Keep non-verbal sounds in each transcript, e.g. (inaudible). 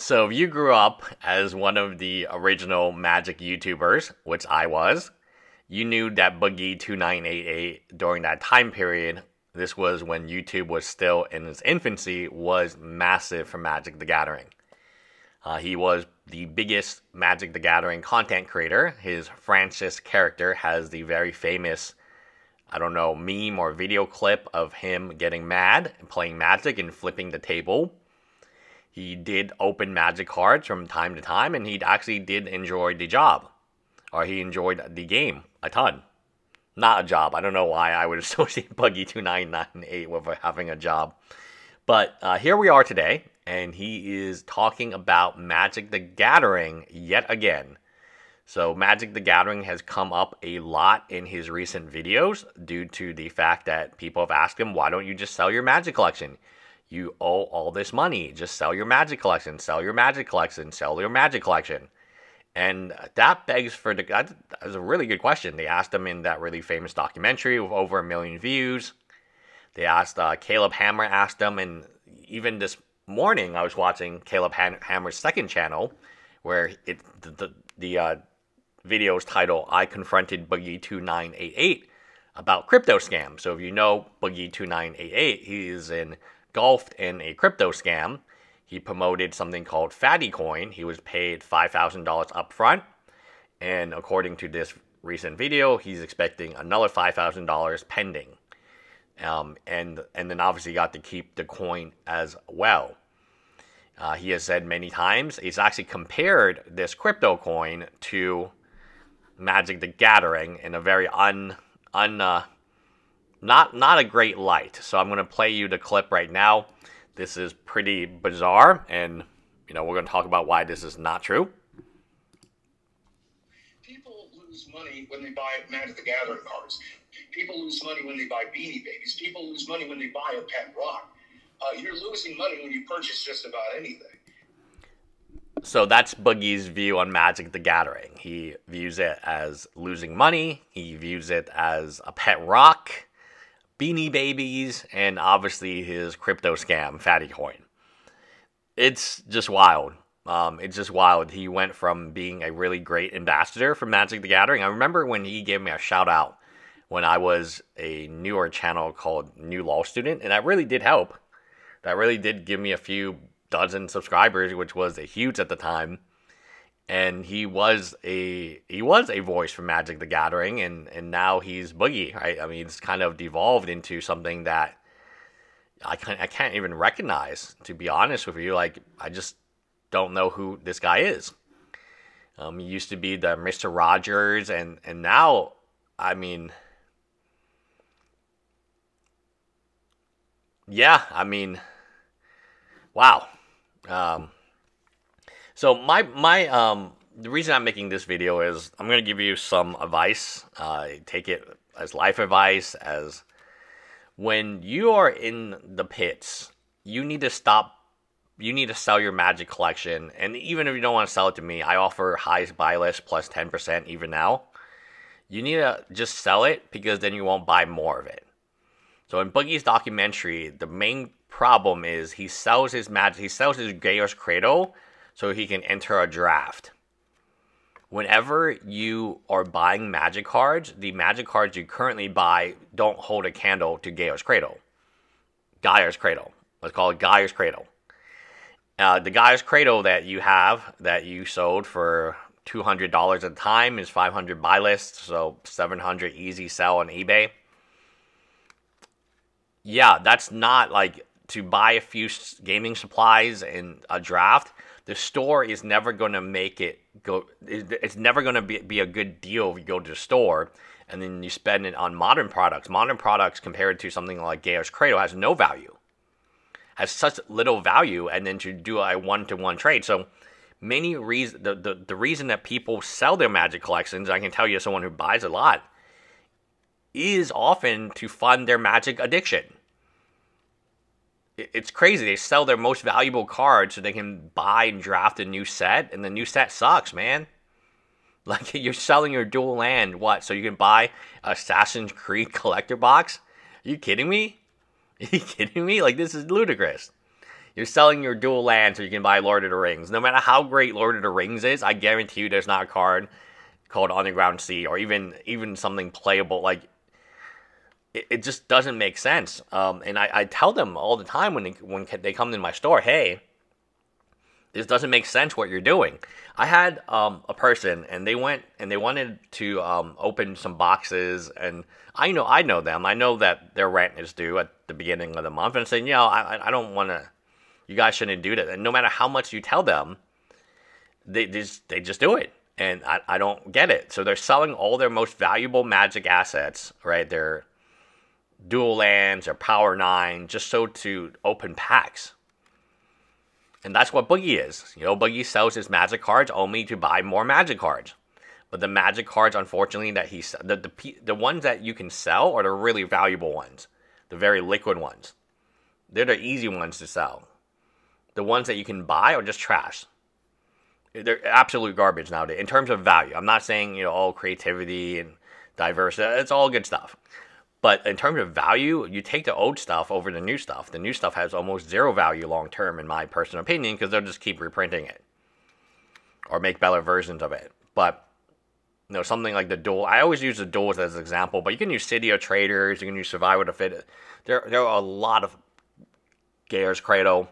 So if you grew up as one of the original Magic YouTubers, which I was, you knew that Boogie2988 during that time period, this was when YouTube was still in its infancy, was massive for Magic the Gathering. Uh, he was the biggest Magic the Gathering content creator. His Francis character has the very famous, I don't know, meme or video clip of him getting mad and playing Magic and flipping the table. He did open Magic cards from time to time, and he actually did enjoy the job, or he enjoyed the game a ton. Not a job. I don't know why I would (laughs) associate Boogie2998 with having a job. But uh, here we are today, and he is talking about Magic the Gathering yet again. So, Magic the Gathering has come up a lot in his recent videos due to the fact that people have asked him, why don't you just sell your Magic collection? You owe all this money. Just sell your Magic collection, sell your Magic collection, sell your Magic collection. And that begs for the. That was a really good question. They asked him in that really famous documentary with over a million views. They asked, uh, Caleb Hammer asked them, and even this morning, I was watching Caleb Hammer's second channel, where it the the, the uh, video's title "I confronted Boogie two nine eight eight about crypto scam." So if you know Boogie two nine eight eight, he is engulfed in a crypto scam. He promoted something called Fatty Coin. He was paid five thousand dollars upfront, and according to this recent video, he's expecting another five thousand dollars pending. Um, and and then obviously got to keep the coin as well. Uh, he has said many times he's actually compared this crypto coin to Magic the Gathering in a very un un uh, not not a great light. So I'm going to play you the clip right now. This is pretty bizarre, and you know we're going to talk about why this is not true. People lose money when they buy Magic the Gathering cards. People lose money when they buy Beanie Babies. People lose money when they buy a pet rock uh, you're losing money when you purchase just about anything. So that's Boogie's view on Magic the Gathering. He views it as losing money, he views it as a pet rock, beanie babies, and obviously his crypto scam, Fatty Coin. It's just wild. Um, it's just wild. He went from being a really great ambassador for Magic the Gathering. I remember when he gave me a shout out when I was a newer channel called New Law Student, and that really did help that really did give me a few dozen subscribers, which was a huge at the time. And he was a he was a voice for Magic the Gathering, and and now he's Boogie, right? I mean, it's kind of devolved into something that I can't I can't even recognize. To be honest with you, like I just don't know who this guy is. Um, he used to be the Mister Rogers, and and now, I mean, yeah, I mean, wow. Um, so my my um the reason I'm making this video is I'm gonna give you some advice. Uh, take it as life advice. As when you are in the pits, you need to stop. You need to sell your magic collection, and even if you don't want to sell it to me, I offer highest buy list plus ten percent even now. You need to just sell it because then you won't buy more of it. So in Boogie's documentary, the main problem is he sells his magic, he sells his Gaea's Cradle so he can enter a draft. Whenever you are buying magic cards, the magic cards you currently buy don't hold a candle to Gaea's Cradle. Gaea's Cradle. Let's call it Gaea's Cradle. Uh, the Gaea's Cradle that you have that you sold for $200 at a time is 500 buy list, so 700 easy sell on eBay. Yeah, that's not like to buy a few gaming supplies in a draft, the store is never going to make it go. It's never going to be, be a good deal if you go to the store and then you spend it on modern products. Modern products compared to something like Gaea's Cradle has no value, has such little value, and then to do a one to one trade. So many reasons, the, the, the reason that people sell their magic collections, I can tell you as someone who buys a lot, is often to fund their magic addiction it's crazy. They sell their most valuable cards so they can buy and draft a new set, and the new set sucks, man. (laughs) Like you're selling your dual land, what? So you can buy Assassin's Creed collector box? Are you kidding me? Are (laughs) you kidding me? Like this is ludicrous. You're selling your dual land so you can buy Lord of the Rings. No matter how great Lord of the Rings is, I guarantee you there's not a card called Underground Sea or even even something playable like it, it just doesn't make sense. Um, and I, I tell them all the time when they, when they come in my store, hey, this doesn't make sense what you're doing. I had um, a person and they went and they wanted to um, open some boxes and I know I know them. I know that their rent is due at the beginning of the month and saying, you know, I, I don't want to. You guys shouldn't do that. And no matter how much you tell them, they just they just do it, and I, I don't get it. So they're selling all their most valuable magic assets, right? Their dual lands or power nine, just so to open packs. And that's what Boogie is. You know, Boogie sells his magic cards only to buy more magic cards. But the magic cards, unfortunately, that he the, the the ones that you can sell are the really valuable ones, the very liquid ones. They're the easy ones to sell. The ones that you can buy are just trash. They're absolute garbage nowadays in terms of value. I'm not saying you know all creativity and diversity. It's all good stuff. But in terms of value, you take the old stuff over the new stuff. The new stuff has almost zero value long term, in my personal opinion, because they'll just keep reprinting it or make better versions of it. But you know, something like the dual. I always use the duals as an example, but you can use City of Traitors, you can use Survival to Fit. There, there are a lot of Gaea's Cradle.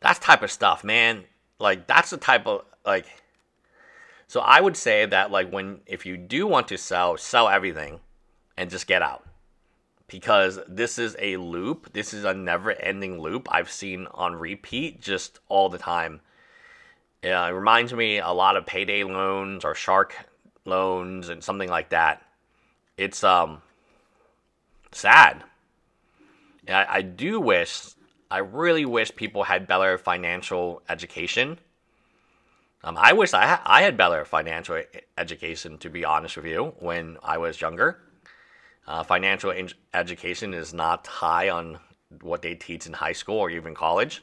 That's type of stuff, man. Like that's the type of like. So I would say that like when if you do want to sell, sell everything and just get out. Because this is a loop. This is a never ending loop I've seen on repeat just all the time. Yeah, it reminds me a lot of payday loans or shark loans and something like that. It's um sad. I, I do wish, I really wish people had better financial education. Um, I wish I, ha- I had better financial education, to be honest with you, when I was younger. Uh, financial in- education is not high on what they teach in high school or even college.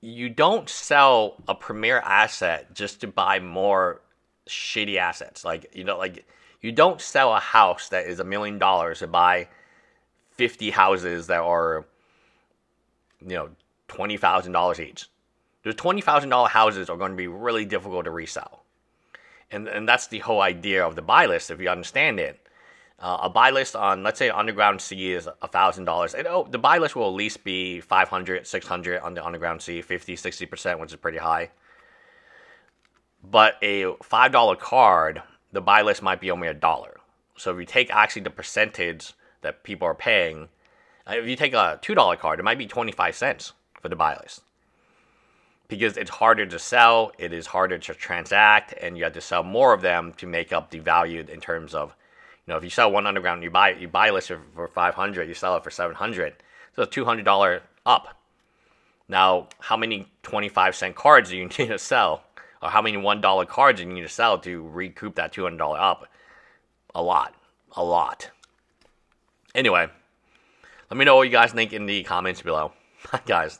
You don't sell a premier asset just to buy more shitty assets. Like you know, like you don't sell a house that is a million dollars to buy fifty houses that are, you know, twenty thousand dollars each. Those twenty thousand dollar houses are going to be really difficult to resell, and and that's the whole idea of the buy list. If you understand it, uh, a buy list on, let's say, Underground Sea is $1,000. And, oh, the buy list will at least be 500 600 on the Underground Sea, 50 60%, which is pretty high. But a $5 card, the buy list might be only a dollar. So if you take actually the percentage that people are paying, uh, if you take a $2 card, it might be 25 cents for the buy list. Because it's harder to sell, it is harder to transact, and you have to sell more of them to make up the value in terms of know, if you sell one underground, you buy you buy a list for 500, you sell it for 700. So it's $200 up. Now, how many 25 cent cards do you (laughs) need to sell? Or how many $1 cards do you need to sell to recoup that $200 up? A lot. A lot. Anyway, let me know what you guys think in the comments below. (laughs) Guys.